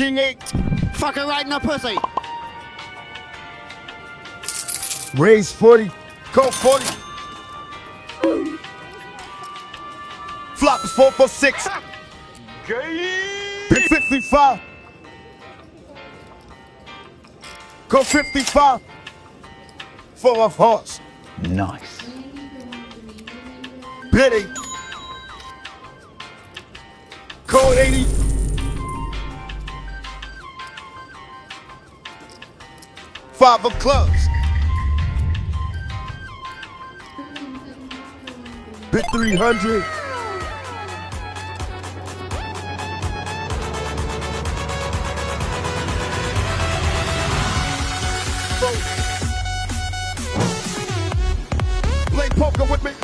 King 8. Fucking right in the pussy. Raise 40. Go 40. Flop is 4 for 6. Pick 55. Go 55. Four of hearts. Nice. Biddy. Code 80. five of clubs. Big 300. Play poker with me.